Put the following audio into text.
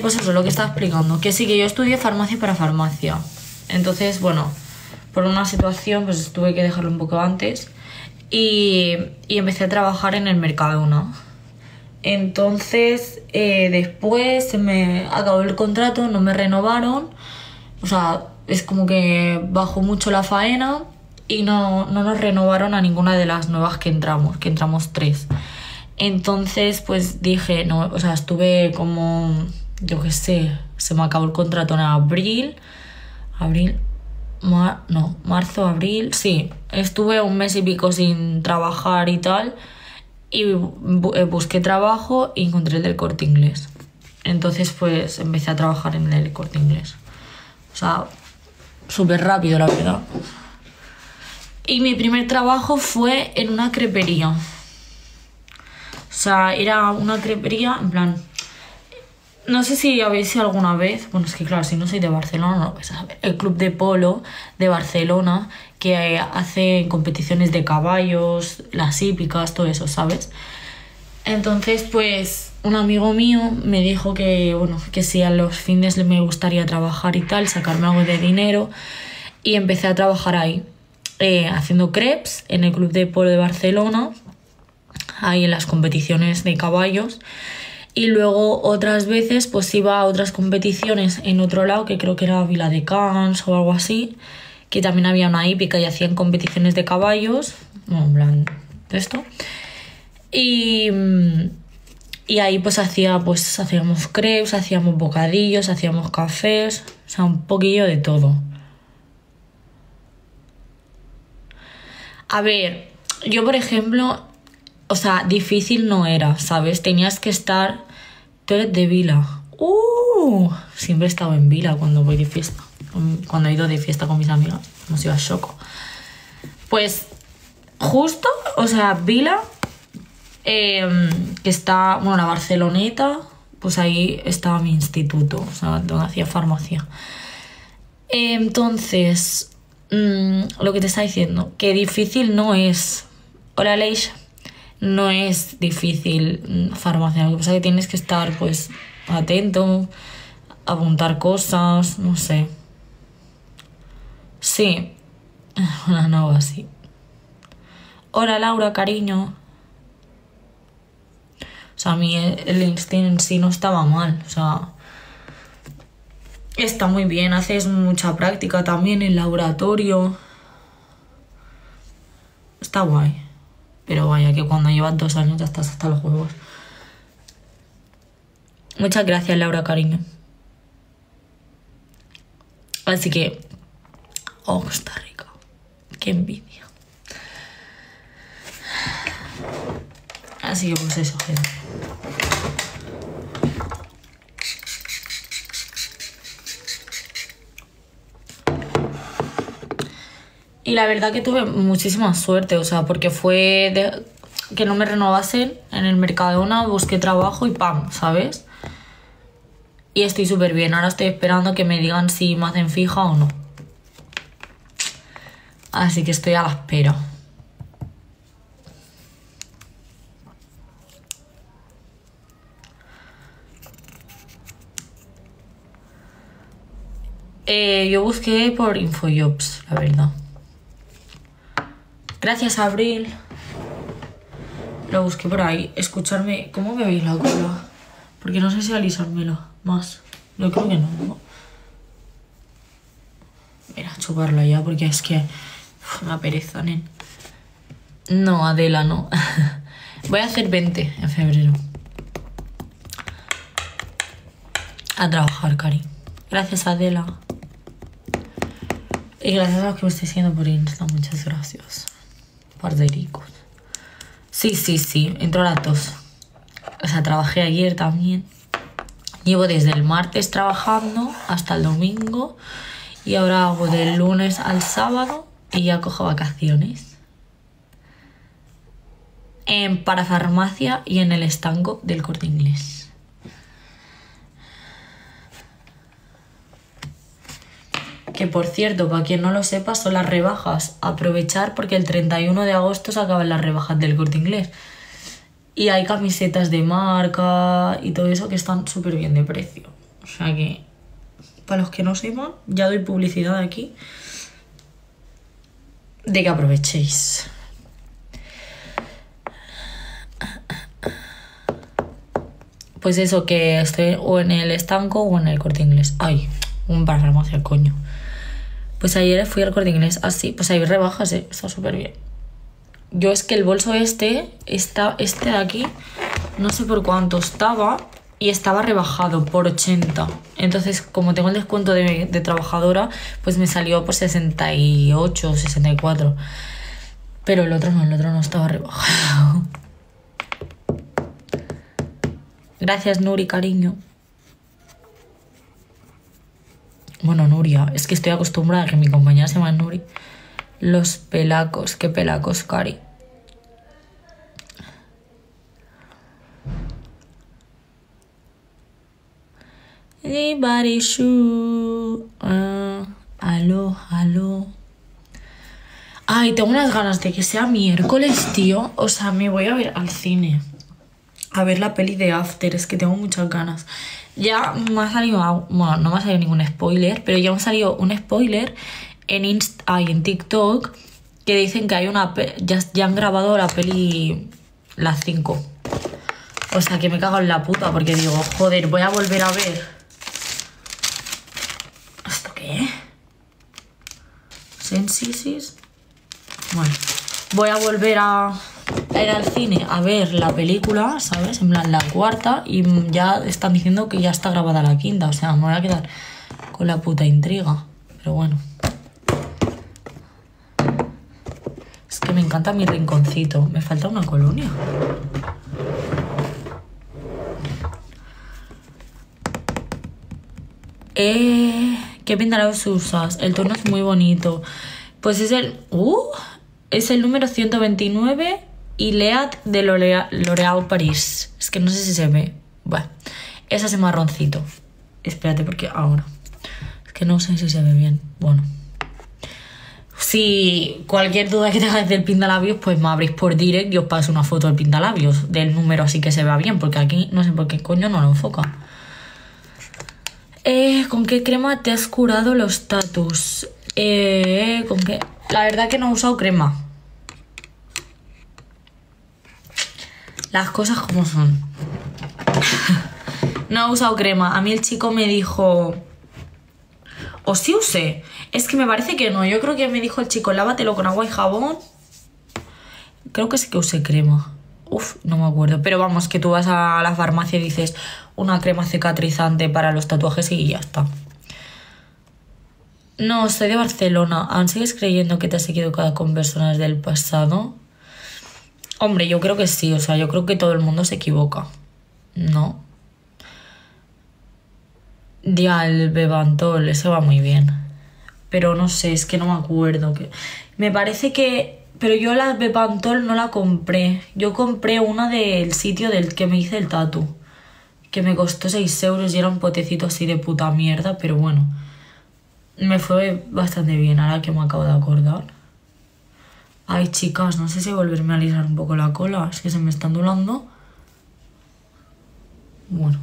Pues eso, lo que estaba explicando. Que sí, que yo estudié farmacia para farmacia. Entonces, bueno, por una situación, pues tuve que dejarlo un poco antes. Y, y empecé a trabajar en el Mercadona. Entonces, eh, después se me acabó el contrato, no me renovaron. O sea, es como que bajó mucho la faena y no, no nos renovaron a ninguna de las nuevas que entramos, que entramos tres. Entonces, pues dije, no, o sea, estuve como, yo qué sé, se me acabó el contrato en abril, abril, mar- no, marzo, abril, sí, estuve un mes y pico sin trabajar y tal, y eh, busqué trabajo y encontré el del corte inglés. Entonces, pues empecé a trabajar en el corte inglés. O sea, súper rápido, la verdad. Y mi primer trabajo fue en una crepería. O sea, era una crepería, en plan. No sé si habéis ido alguna vez. Bueno, es que claro, si no soy de Barcelona, no lo vais a saber. El club de polo de Barcelona, que eh, hace competiciones de caballos, las hípicas, todo eso, ¿sabes? Entonces, pues, un amigo mío me dijo que, bueno, que si a los fines me gustaría trabajar y tal, sacarme algo de dinero. Y empecé a trabajar ahí, eh, haciendo crepes en el Club de Polo de Barcelona, ahí en las competiciones de caballos. Y luego otras veces pues iba a otras competiciones en otro lado, que creo que era Vila de Cans o algo así, que también había una hípica y hacían competiciones de caballos, bueno, en plan de esto. Y, y ahí pues hacía, pues hacíamos crepes, hacíamos bocadillos, hacíamos cafés, o sea, un poquillo de todo. A ver, yo por ejemplo, o sea, difícil no era, ¿sabes? Tenías que estar. Tú eres de Vila. ¡Uh! Siempre he estado en Vila cuando voy de fiesta. Cuando he ido de fiesta con mis amigas. Hemos ido a Choco. Pues, justo, o sea, Vila, eh, que está, bueno, la Barceloneta, pues ahí estaba mi instituto, o sea, donde hacía farmacia. Entonces, mm, lo que te está diciendo, que difícil no es. Hola, Leish. No es difícil mm, farmacia. Lo que pasa que tienes que estar, pues, atento, apuntar cosas, no sé. Sí. Hola, no, así. Hola, Laura, cariño. O sea, a mí el, el instinto en sí no estaba mal. O sea, Está muy bien, haces mucha práctica también en laboratorio. Está guay. Pero vaya, que cuando llevas dos años ya estás hasta los huevos. Muchas gracias, Laura, cariño. Así que. Oh, Costa Rica. Qué envidia. Así que pues eso, gente. Y la verdad que tuve muchísima suerte, o sea, porque fue que no me renovasen en el Mercadona, busqué trabajo y ¡pam! ¿Sabes? Y estoy súper bien. Ahora estoy esperando que me digan si me hacen fija o no. Así que estoy a la espera. Eh, yo busqué por Infojobs, la verdad. Gracias, Abril. Lo busqué por ahí. Escucharme. ¿Cómo me veis la cola? Porque no sé si alisármelo más. Yo creo que no. Mira, chuparla ya porque es que. uf, me pereza, nen. No, Adela, no. Voy a hacer 20 en febrero. A trabajar, Cari. Gracias, Adela. Y gracias a los que me estáis siguiendo por Insta. Muchas gracias. Pardericos. Sí, sí, sí. Entro a las dos. O sea, trabajé ayer también. Llevo desde el martes trabajando hasta el domingo. Y ahora hago del lunes al sábado y ya cojo vacaciones. En parafarmacia y en el estanco del corte inglés. Que por cierto, para quien no lo sepa, son las rebajas. Aprovechar porque el 31 de agosto se acaban las rebajas del corte inglés. Y hay camisetas de marca y todo eso que están súper bien de precio. O sea que, para los que no sepan, ya doy publicidad aquí. De que aprovechéis. Pues eso, que estoy o en el estanco o en el corte inglés. Ay, un bar farmacia, coño. Pues ayer fui al corte así, pues hay rebajas, eh, está súper bien. Yo es que el bolso este, está, este de aquí, no sé por cuánto estaba y estaba rebajado por 80. Entonces, como tengo el descuento de, de trabajadora, pues me salió por 68 o 64. Pero el otro no, el otro no estaba rebajado. Gracias, Nuri, cariño. Bueno, Nuria, es que estoy acostumbrada a que mi compañera se llama Nuri. Los pelacos, qué pelacos, Cari. Anybody shoe. Uh, aló, aló. Ay, tengo unas ganas de que sea miércoles, tío. O sea, me voy a ver al cine. A ver la peli de After, es que tengo muchas ganas. Ya me ha salido, bueno, no me ha salido ningún spoiler, pero ya me ha salido un spoiler en Insta y en TikTok que dicen que hay una ya, ya han grabado la peli las 5. O sea que me cago en la puta porque digo, joder, voy a volver a ver. ¿Esto qué? ¿Sensisis? Bueno, voy a volver a ir al cine a ver la película, ¿sabes? En plan, la cuarta y ya están diciendo que ya está grabada la quinta. O sea, me voy a quedar con la puta intriga. Pero bueno. Es que me encanta mi rinconcito. Me falta una colonia. Eh, ¿Qué pintalabios usas? El tono es muy bonito. Pues es el... Uh, es el número 129 y Leat de L'Oréal Paris. Es que no sé si se ve. Bueno, es marroncito. Espérate, porque ahora. Es que no sé si se ve bien. Bueno. Si cualquier duda que tengáis del pintalabios, pues me abrís por direct y os paso una foto del pintalabios, del número así que se vea bien, porque aquí no sé por qué coño no lo enfoca. Eh, ¿Con qué crema te has curado los tatus? Eh, ¿Con qué? La verdad que no he usado crema. Las cosas como son. no he usado crema. A mí el chico me dijo... O sí usé. Es que me parece que no. Yo creo que me dijo el chico, lávatelo con agua y jabón. Creo que sí que usé crema. Uf, no me acuerdo. Pero vamos, que tú vas a la farmacia y dices una crema cicatrizante para los tatuajes y ya está. No, soy de Barcelona. ¿Aún sigues creyendo que te has equivocado con personas del pasado? Hombre, yo creo que sí, o sea, yo creo que todo el mundo se equivoca, ¿no? Ya, el Bebantol, eso va muy bien. Pero no sé, es que no me acuerdo. Que... Me parece que... Pero yo la Bebantol no la compré. Yo compré una del sitio del que me hice el tatu. Que me costó 6 euros y era un potecito así de puta mierda, pero bueno. Me fue bastante bien ahora que me acabo de acordar. Ay, chicas, no sé si volverme a alisar un poco la cola. Es que se me está ondulando. Bueno.